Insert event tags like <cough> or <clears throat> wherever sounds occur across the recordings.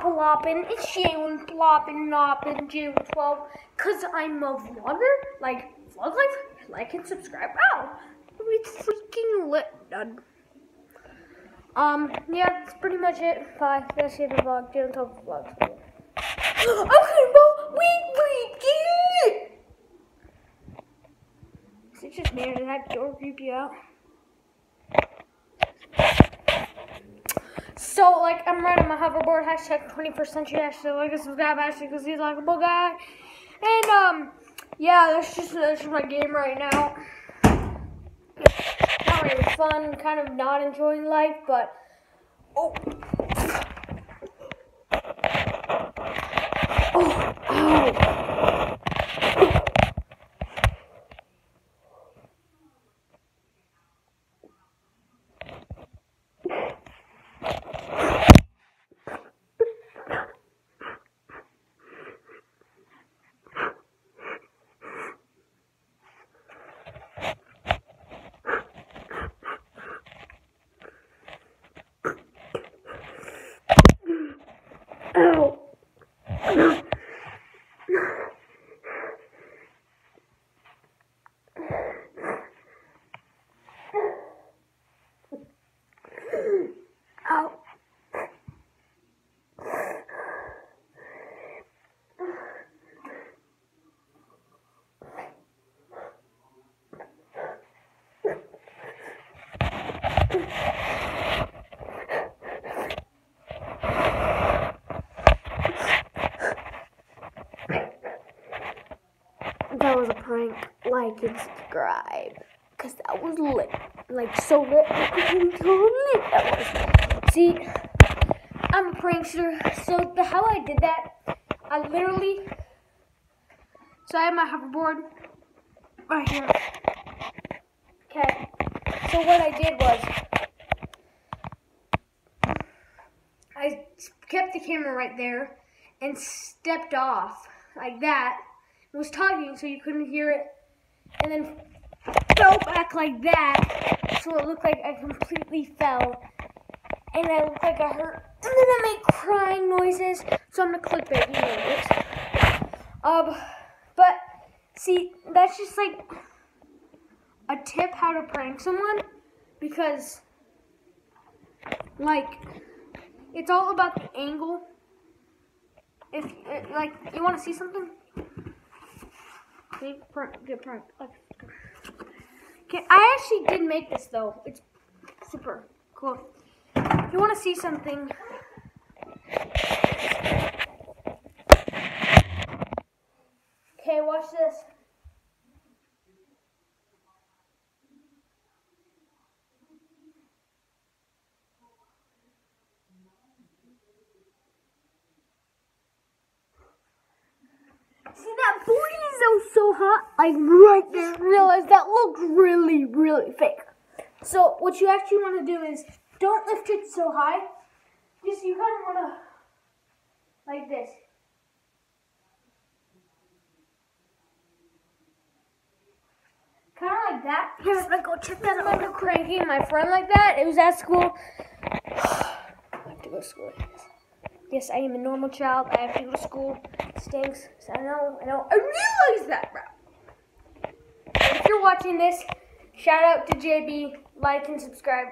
plopping. It's Jalen plopping, nopping, Jalen 12. Because I'm a vlogger. Like, vlog life, like and subscribe. Oh, we freaking lit, done. Um, yeah, that's pretty much it. Bye. That's the vlog. Jalen 12 vlogs. <gasps> okay, well, wait, get it! Is it just me or did that door creep you out? So, like, I'm riding my hoverboard, hashtag 21st century, hashtag like a subscribe, hashtag because he's like a likable guy. And, um, yeah, that's just, that's just my game right now. Not really fun, kind of not enjoying life, but. Oh, Ow. Ow. That was a prank. Like and subscribe. Because that was lit. Like, so lit. so lit that was. See, I'm a prankster. So, the, how I did that, I literally. So, I have my hoverboard right here. Okay. So, what I did was. I kept the camera right there and stepped off like that It was talking so you couldn't hear it, and then fell back like that, so it looked like I completely fell, and I looked like I hurt, and then I made crying noises, so I'm gonna clip it, you know. Um, but, see, that's just like a tip how to prank someone, because, like, it's all about the angle. If, like, you want to see something? Big prank, good prank. Okay, I actually did make this though. It's super cool. If you want to see something, okay, watch this. See that is so hot. I right there, realize that looks really, really fake. So what you actually want to do is don't lift it so high. Just you kind of want to like this. Kind of like that. Here, let's go check that out. I remember cranking my friend like that. It was at school. <sighs> I have to go to school. Yes, I am a normal child. I have to go to school. Stinks. I know, I know. I realize that, bro. If you're watching this, shout out to JB. Like and subscribe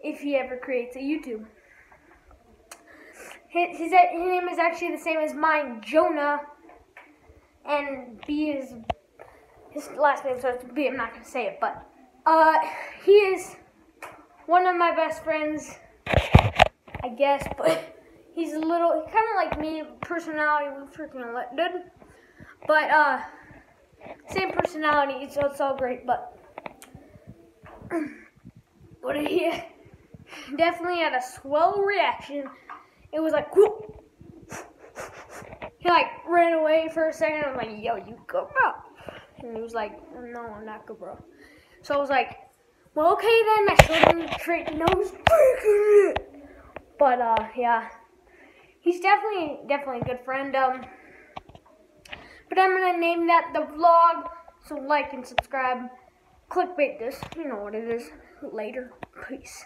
if he ever creates a YouTube. His, his, his name is actually the same as mine, Jonah. And B is his last name starts with B. I'm not to say it, but uh, he is one of my best friends, I guess, but. <laughs> He's a little, kind of like me, personality, we freaking dude. But, uh, same personality, so it's all great, but, <clears throat> what he <laughs> definitely had a swell reaction. It was like, whoop. He, like, ran away for a second. I'm like, yo, you go, bro. And he was like, no, I'm not good, bro. So I was like, well, okay then. I showed him the trick, and I was breaking it. But, uh, yeah he's definitely definitely a good friend. Um, but I'm gonna name that the vlog. So like and subscribe. Clickbait this. You know what it is. Later. Peace.